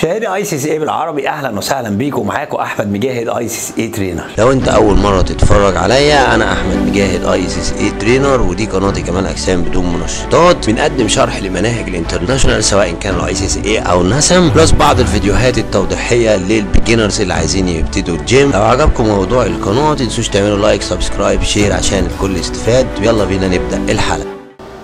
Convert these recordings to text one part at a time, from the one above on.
مشاهدي ISSA بالعربي أهلا وسهلا بيكم. معاكم أحمد مجاهد ISSA trainer. لو أنت أول مرة تتفرج عليا أنا أحمد مجاهد IS SA trainer ودي قناتي كمال أجسام بدون منشطات. بنقدم شرح لمناهج ال international سواء كان ال ISSA أو NASM plus بعض الفيديوهات التوضيحية لل beginners اللي عايزين يبتدوا الجيم لو عجبكم موضوع القناة تنسوش تعملوا like subscribe share عشان الكل يستفاد. ويلا بينا نبدأ الحلقة.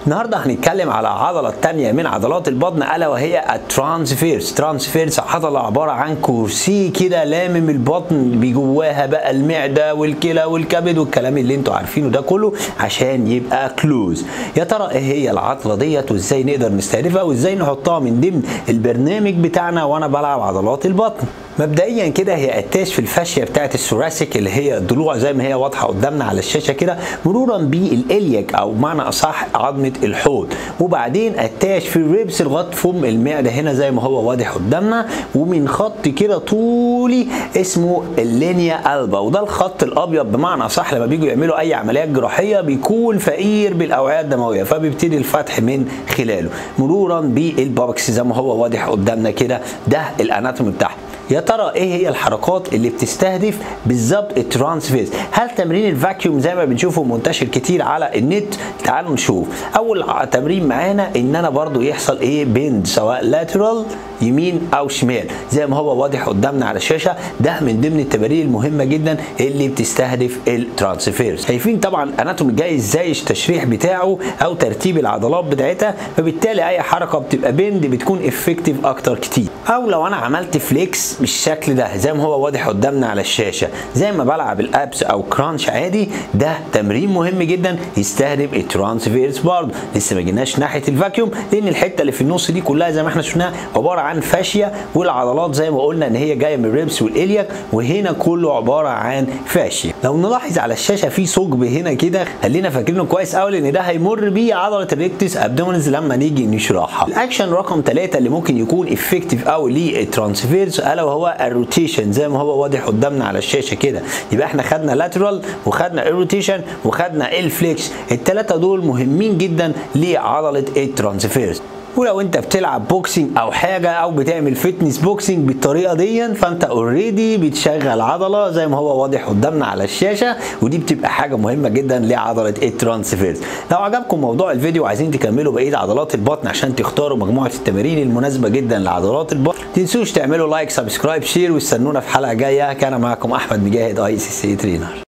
النهارده هنتكلم على عضلة تانية من عضلات البطن ألا وهي ال transverse. transverse عضلة عبارة عن corset كده لامم البطن بجواها بقى المعدة والكلى والكبد والكلام اللي أنتوا عارفينه ده كله عشان يبقى close يا ترى إيه هي العضلة ديت وازاي نقدر نستهدفها وازاي نحطها من ضمن البرنامج بتاعنا وأنا بلعب عضلات البطن؟ مبدئيا كده هي attach في ال fascia بتاعت ال thoracic اللي هي الضلوع زي ما هي واضحة قدامنا على الشاشة كده مرورا بال iliac أو معنى أصح عظمة الحوض. وبعدين attach في ال ribs لغاية فم المعدة هنا زي ما هو واضح قدامنا. ومن خط كده طولي اسمه ال linea alba. وده الخط الأبيض بمعنى أصح لما بيجوا يعملوا أي عمليات جراحية بيكون فقير بالأوعية الدموية فبيبتدي الفتح من خلاله. مرورا بال pubics زي ما هو واضح قدامنا كده ده ال anatomy بتاعها يا ترى إيه هي الحركات اللي بتستهدف بالظبط ال transverse هل تمرين ال vacuum زي ما بنشوفه منتشر كتير على النت؟ تعالوا نشوف. أول تمرين معانا إن أنا برضو يحصل إيه؟ bend سواء lateral يمين أو شمال. زي ما هو واضح قدامنا على الشاشة ده من ضمن التمارين المهمة جدا اللي بتستهدف ال transverse شايفين طبعا anatomy جاي إزاي التشريح بتاعه أو ترتيب العضلات بتاعتها فبالتالي أي حركة بتبقى bend بتكون effective أكتر كتير. أو لو أنا عملت flex بالشكل ده زي ما هو واضح قدامنا على الشاشة زي ما بلعب ال abs أو crunch عادي ده تمرين مهم جدا يستهدف ال transverse برضه لسه ما جيناش ناحية ال vacuum لأن الحتة اللي في النص دي كلها زي ما إحنا شفناها عبارة عن fascia والعضلات زي ما قلنا إن هي جاية من ال ribs وال iliac وهنا كله عبارة عن fascia لو نلاحظ على الشاشة في ثقب هنا كده خلينا فاكرينه كويس قوي لأن ده هيمر بيه عضلة ال rectus abdominis لما نيجي نشرحها. الأكشن رقم ثلاثة اللي ممكن يكون effective قوي لل transverse ألا وهو ال rotation زي ما هو واضح قدامنا على الشاشة كده. يبقى إحنا خدنا lateral وخدنا ال rotation وخدنا ال flex الثلاثه دول مهمين جدا لعضلة ال transverse ولو انت بتلعب boxing أو حاجة أو بتعمل fitness boxing بالطريقة دي فانت already بتشغل عضلة زي ما هو واضح قدامنا على الشاشة ودي بتبقى حاجة مهمة جدا لعضلة ال transverse لو عجبكم موضوع الفيديو وعايزين تكملوا بقية عضلات البطن عشان تختاروا مجموعة التمارين المناسبة جدا لعضلات البطن تنسوش تعملوا like subscribe share واستنونا في حلقة جاية. كان معكم أحمد مجاهد ACC trainer